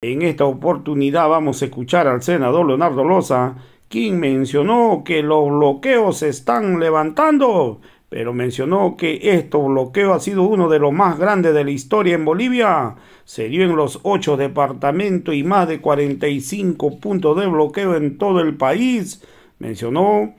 En esta oportunidad vamos a escuchar al senador Leonardo Loza, quien mencionó que los bloqueos se están levantando, pero mencionó que este bloqueo ha sido uno de los más grandes de la historia en Bolivia. Se dio en los ocho departamentos y más de 45 puntos de bloqueo en todo el país. Mencionó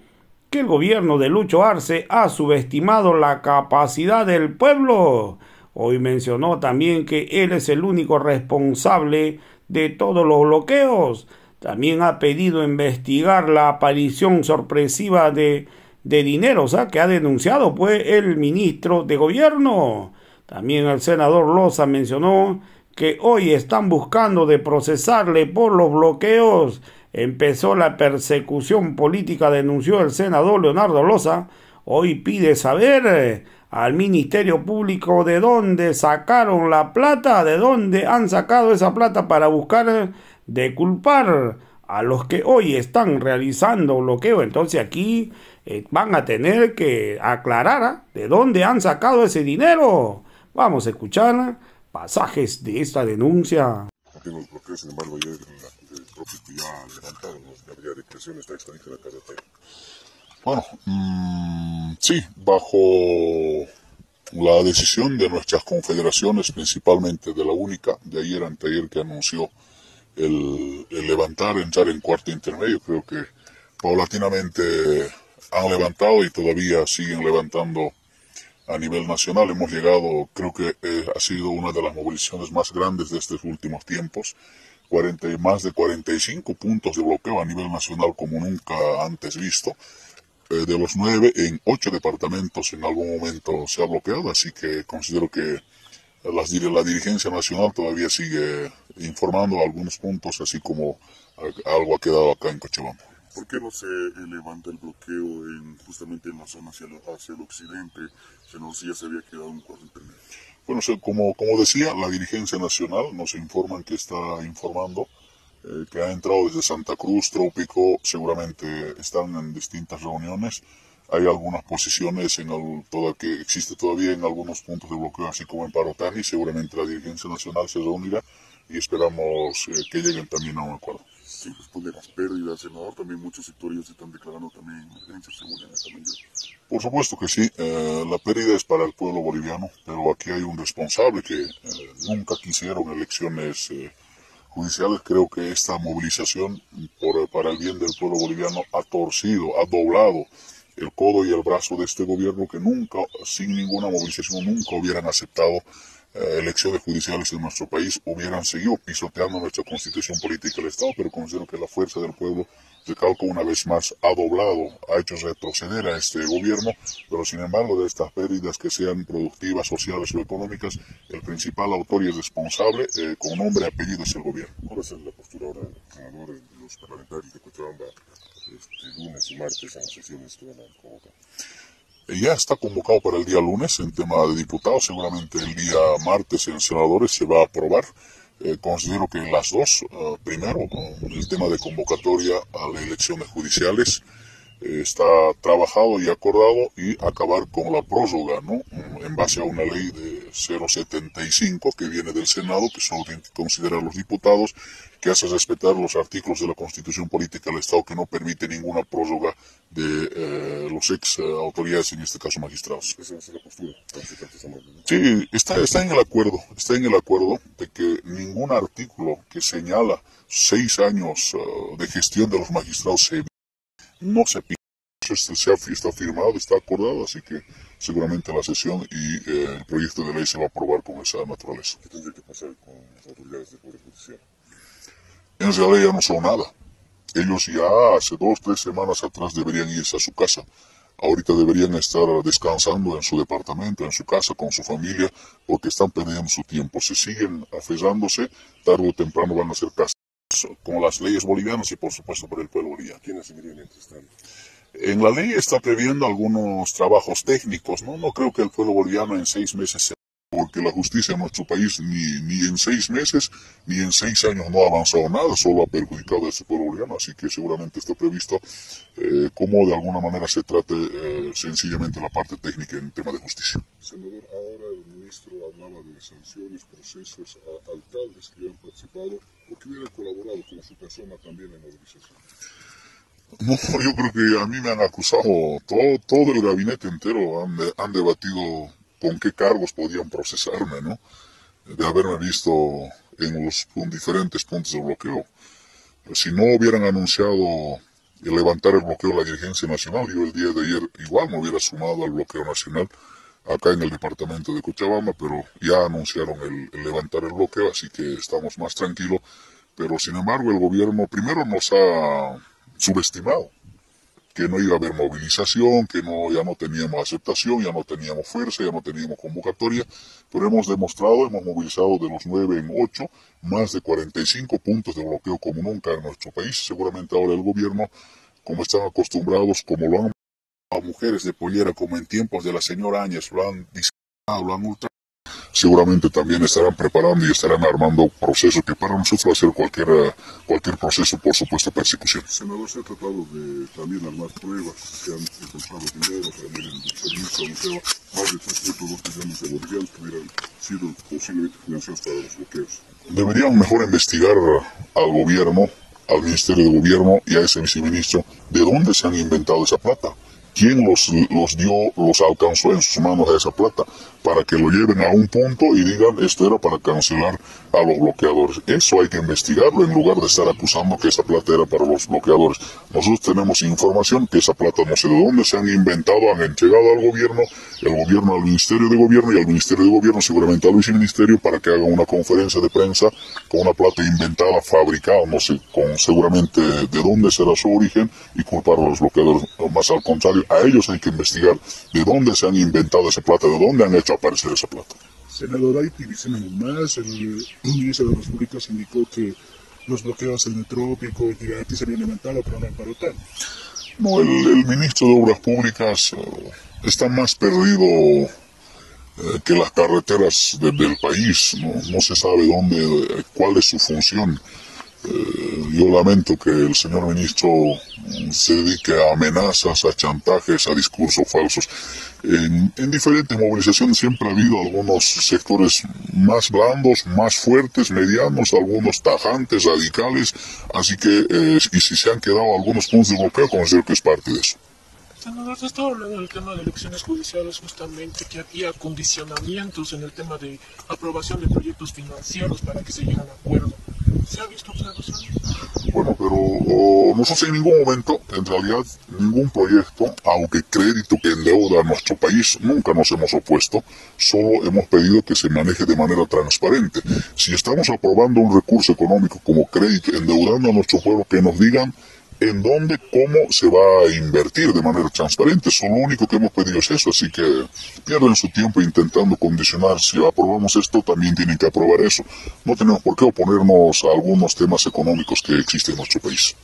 que el gobierno de Lucho Arce ha subestimado la capacidad del pueblo Hoy mencionó también que él es el único responsable de todos los bloqueos. También ha pedido investigar la aparición sorpresiva de, de dinero, o sea, que ha denunciado pues el ministro de gobierno. También el senador Loza mencionó que hoy están buscando de procesarle por los bloqueos. Empezó la persecución política, denunció el senador Leonardo Loza. Hoy pide saber al Ministerio Público de dónde sacaron la plata, de dónde han sacado esa plata para buscar de culpar a los que hoy están realizando bloqueo. Entonces aquí eh, van a tener que aclarar ¿ah? de dónde han sacado ese dinero. Vamos a escuchar pasajes de esta denuncia. Los bloqueos, sin embargo, ya, ya levantaron, de la carretera. Bueno, mmm, sí, bajo la decisión de nuestras confederaciones, principalmente de la única, de ayer anteayer que anunció el, levantar, entrar en cuarto intermedio, creo que paulatinamente han levantado y todavía siguen levantando a nivel nacional. Hemos llegado, creo que eh, ha sido una de las movilizaciones más grandes de estos últimos tiempos. 40, más de 45 puntos de bloqueo a nivel nacional como nunca antes visto. Eh, de los nueve, en ocho departamentos en algún momento se ha bloqueado, así que considero que las, la dirigencia nacional todavía sigue informando algunos puntos, así como algo ha quedado acá en Cochabamba. ¿Por qué no se levanta el bloqueo en, justamente en la zona hacia el, hacia el occidente? Se nos ya se había quedado un cuarto intermedio. Bueno, como, como decía, la dirigencia nacional nos informan que está informando eh, que ha entrado desde Santa Cruz, Trópico, seguramente están en distintas reuniones. Hay algunas posiciones en el, toda, que existe todavía en algunos puntos de bloqueo, así como en Parotani. Seguramente la dirigencia nacional se reunirá y esperamos eh, que lleguen también a un acuerdo. Sí, responde a las pérdidas, senador. También muchos sectores están declarando también emergencias según Por supuesto que sí. Eh, la pérdida es para el pueblo boliviano, pero aquí hay un responsable que nunca quisieron elecciones judiciales, creo que esta movilización por, para el bien del pueblo boliviano ha torcido, ha doblado el codo y el brazo de este gobierno que nunca, sin ninguna movilización, nunca hubieran aceptado elecciones judiciales en nuestro país, hubieran seguido pisoteando nuestra constitución política del Estado, pero considero que la fuerza del pueblo recalco una vez más, ha doblado, ha hecho retroceder a este gobierno, pero sin embargo de estas pérdidas que sean productivas, sociales o económicas, el principal autor y responsable, eh, con nombre y apellido, es el gobierno. ¿Cuál es la postura ahora, de los parlamentarios de Cochabamba, este, lunes y martes en las sesiones que van a convocar? Eh, ya está convocado para el día lunes en tema de diputados, seguramente el día martes en senadores se va a aprobar. Eh, considero que las dos, uh, primero, el tema de convocatoria a las elecciones judiciales eh, está trabajado y acordado y acabar con la prórroga, ¿no? En base a una ley de 075 que viene del Senado, que solo tienen que considerar los diputados, que hace respetar los artículos de la Constitución Política del Estado que no permite ninguna prórroga de eh, los ex autoridades, en este caso magistrados. Esa es la postura. Sí, está, está en el acuerdo, está en el acuerdo de que ningún artículo que señala seis años uh, de gestión de los magistrados se, no se pide. Este se ha, está firmado, está acordado, así que seguramente la sesión y eh, el proyecto de ley se va a aprobar con esa naturaleza. ¿Qué tendría que pasar con las autoridades del Poder Judicial? En realidad ya no son nada. Ellos ya hace dos, tres semanas atrás deberían irse a su casa. Ahorita deberían estar descansando en su departamento, en su casa, con su familia, porque están perdiendo su tiempo. Se siguen aferrándose, tarde o temprano van a ser casados con las leyes bolivianas y por supuesto por el pueblo boliviano. ¿Quiénes seguirían tanto? En la ley está previendo algunos trabajos técnicos, ¿no? No creo que el pueblo boliviano en seis meses se porque la justicia en nuestro país ni, ni en seis meses ni en seis años no ha avanzado nada, solo ha perjudicado a ese pueblo boliviano, así que seguramente está previsto eh, cómo de alguna manera se trate eh, sencillamente la parte técnica en tema de justicia. Senador, ahora el ministro hablaba de sanciones, procesos a alcaldes que han participado o que hubieran colaborado con su persona también en movilización. No, yo creo que a mí me han acusado, todo, todo el gabinete entero han, han debatido con qué cargos podían procesarme, ¿no? De haberme visto en los diferentes puntos de bloqueo. Si no hubieran anunciado el levantar el bloqueo de la dirigencia nacional, yo el día de ayer igual me hubiera sumado al bloqueo nacional acá en el departamento de Cochabamba, pero ya anunciaron el, levantar el bloqueo, así que estamos más tranquilos. Pero sin embargo, el gobierno primero nos ha subestimado, que no iba a haber movilización, que no, ya no teníamos aceptación, ya no teníamos fuerza, ya no teníamos convocatoria, pero hemos demostrado, hemos movilizado de los nueve en ocho, más de 45 puntos de bloqueo como nunca en nuestro país. Seguramente ahora el gobierno, como están acostumbrados, como lo han a mujeres de pollera como en tiempos de la señora Áñez lo han discriminado, lo han ultrajado, seguramente también estarán preparando y estarán armando procesos que para nosotros va a ser cualquier, cualquier proceso, por supuesto, persecución. Senador, se ha tratado de también armar pruebas, se han encontrado dinero también en el servicio museo, más de 3.2 millones de bolivianos que hubieran sido posiblemente financiados para los bloqueos. Deberían mejor investigar al gobierno, al Ministerio de Gobierno y a ese viceministro de dónde se han inventado esa plata quién los, los dio, los alcanzó en sus manos a esa plata, para que lo lleven a un punto y digan esto era para cancelar a los bloqueadores. Eso hay que investigarlo en lugar de estar acusando que esa plata era para los bloqueadores. Nosotros tenemos información que esa plata no sé de dónde se han inventado, han entregado al gobierno, el gobierno al Ministerio de Gobierno y al Ministerio de Gobierno seguramente al viceministerio para que hagan una conferencia de prensa con una plata inventada, fabricada, no sé, con seguramente de dónde será su origen y culpar a los bloqueadores. Más al contrario, a ellos hay que investigar de dónde se han inventado esa plata, de dónde han hecho aparecer esa plata. Senador, hay tenemos más. El ministro de las Públicas indicó que los bloqueos en el trópico y gratis se habían levantado, pero no para tal. No, el, ministro de Obras Públicas eh, está más perdido eh, que las carreteras del país. No, no se sabe dónde, eh, cuál es su función. Yo lamento que el señor ministro se dedique a amenazas, a chantajes, a discursos falsos. En, diferentes movilizaciones siempre ha habido algunos sectores más blandos, más fuertes, medianos, algunos tajantes, radicales, así que, eh, y si se han quedado algunos puntos de bloqueo, considero que es parte de eso. Senador, se estaba hablando del tema de elecciones judiciales justamente, que había condicionamientos en el tema de aprobación de proyectos financieros para que se lleguen a acuerdo. ¿Se ha visto Bueno, pero oh, nosotros en ningún momento, en realidad, ningún proyecto, aunque crédito que endeuda a nuestro país, nunca nos hemos opuesto, solo hemos pedido que se maneje de manera transparente. Si estamos aprobando un recurso económico como crédito, endeudando a nuestro pueblo, que nos digan en dónde, cómo se va a invertir de manera transparente. Eso lo único que hemos pedido es eso, así que pierden su tiempo intentando condicionar. Si aprobamos esto, también tienen que aprobar eso. No tenemos por qué oponernos a algunos temas económicos que existen en nuestro país.